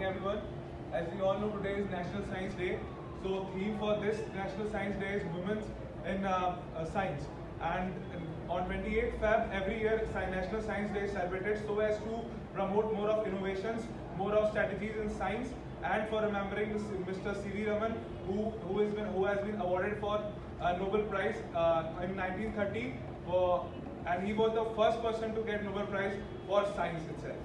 morning everyone. As we all know today is National Science Day. So theme for this National Science Day is Women's in uh, uh, Science. And uh, on 28th Feb every year National Science Day is celebrated so as to promote more of innovations, more of strategies in science and for remembering Mr. C.V. Raman who, who, has been, who has been awarded for a Nobel Prize uh, in 1930 for, and he was the first person to get Nobel Prize for science itself.